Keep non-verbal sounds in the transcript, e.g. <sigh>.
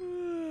Mm. <sighs> <laughs>